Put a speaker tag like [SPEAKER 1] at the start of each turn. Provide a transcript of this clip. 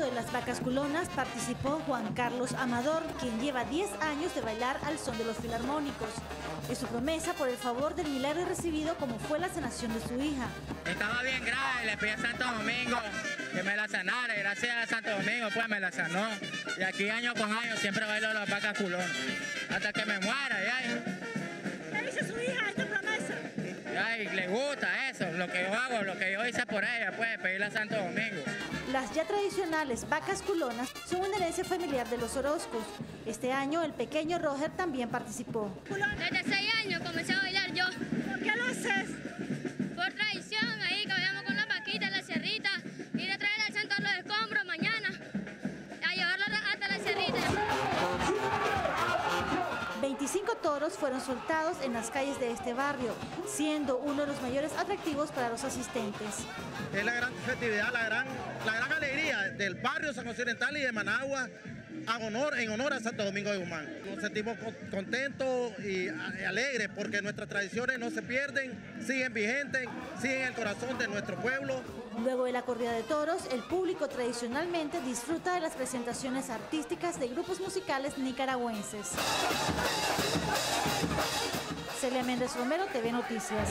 [SPEAKER 1] de las vacas culonas participó Juan Carlos Amador, quien lleva 10 años de bailar al son de los filarmónicos. Es su promesa por el favor del milagro recibido como fue la sanación de su hija.
[SPEAKER 2] Estaba bien grave, le pedí a Santo Domingo que me la sanara y gracias a Santo Domingo pues me la sanó. Y aquí año con año siempre bailo las vacas culonas. Hasta que me muera, ya.
[SPEAKER 1] ¿Qué dice su hija esta promesa?
[SPEAKER 2] Ya, y le gusta eso, lo que yo hago, lo que yo hice por ella, pues pedirle a Santo Domingo.
[SPEAKER 1] Las ya tradicionales vacas culonas son una herencia familiar de los Orozcos. Este año el pequeño Roger también participó.
[SPEAKER 3] Desde seis años comencé a bailar yo.
[SPEAKER 1] Fueron soltados en las calles de este barrio, siendo uno de los mayores atractivos para los asistentes.
[SPEAKER 4] Es la gran festividad, la gran, la gran alegría del barrio San Occidental y de Managua a honor, en honor a Santo Domingo de Guzmán. Nos sentimos contentos y alegres porque nuestras tradiciones no se pierden, siguen vigentes, siguen en el corazón de nuestro pueblo.
[SPEAKER 1] Luego de la corrida de toros, el público tradicionalmente disfruta de las presentaciones artísticas de grupos musicales nicaragüenses. Celia Méndez Romero, TV Noticias.